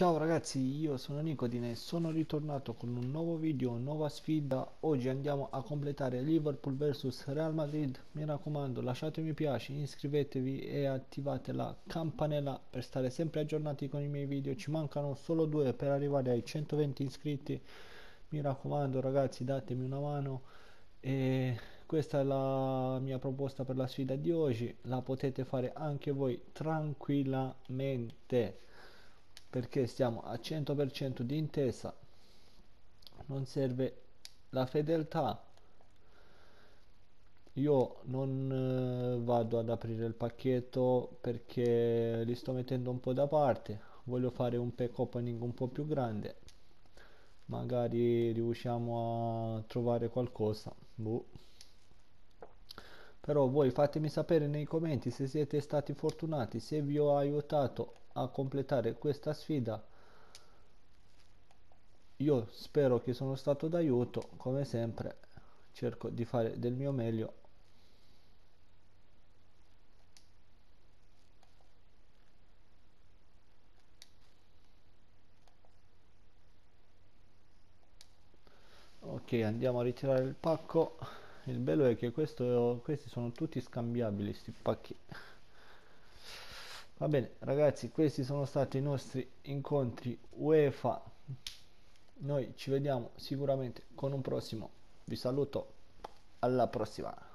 Ciao ragazzi, io sono Nicodine, sono ritornato con un nuovo video, nuova sfida. Oggi andiamo a completare Liverpool vs Real Madrid. Mi raccomando, lasciate mi piace, iscrivetevi e attivate la campanella per stare sempre aggiornati con i miei video. Ci mancano solo due per arrivare ai 120 iscritti. Mi raccomando ragazzi, datemi una mano. E questa è la mia proposta per la sfida di oggi. La potete fare anche voi tranquillamente perché stiamo a 100% di intesa non serve la fedeltà. Io non eh, vado ad aprire il pacchetto perché li sto mettendo un po' da parte. Voglio fare un pack opening un po' più grande. Magari riusciamo a trovare qualcosa. Boh. però voi fatemi sapere nei commenti se siete stati fortunati se vi ho aiutato a completare questa sfida. Io spero che sono stato d'aiuto come sempre cerco di fare del mio meglio. Ok andiamo a ritirare il pacco. Il bello è che questo, questi sono tutti scambiabili questi pacchi va bene ragazzi questi sono stati i nostri incontri UEFA. Noi ci vediamo sicuramente con un prossimo. Vi saluto. Alla prossima